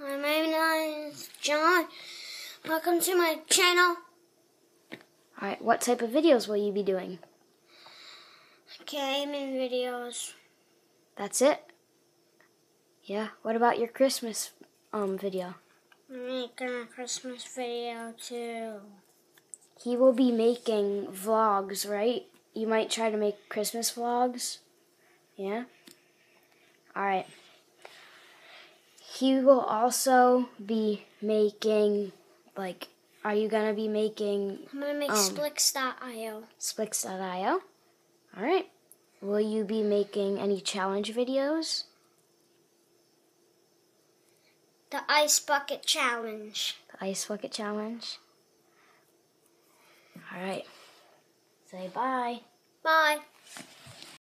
Hi, my name is John. Welcome to my channel. All right, what type of videos will you be doing? Gaming videos. That's it? Yeah, what about your Christmas um video? I'm making a Christmas video too. He will be making vlogs, right? You might try to make Christmas vlogs. Yeah? All right. He will also be making, like, are you going to be making I'm gonna make Um. Splix.io. Splix.io? All right. Will you be making any challenge videos? The Ice Bucket Challenge. The Ice Bucket Challenge? All right. Say bye. Bye.